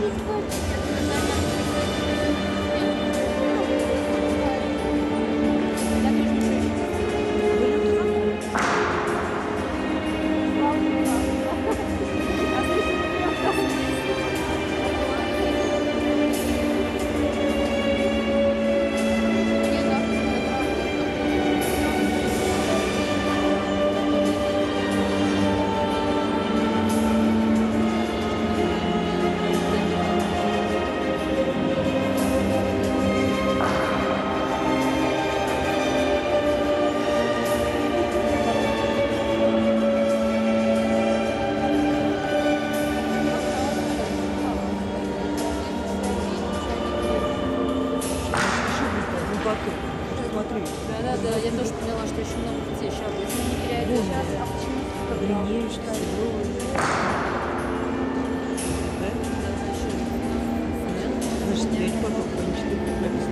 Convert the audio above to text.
He's going поток. Смотри. Да, да, да, я тоже поняла, что еще много детей сейчас будет. Не теряйте. Вон, длиннее, что ли. Да? Да, еще. Значит, третий поток, конечно, написано.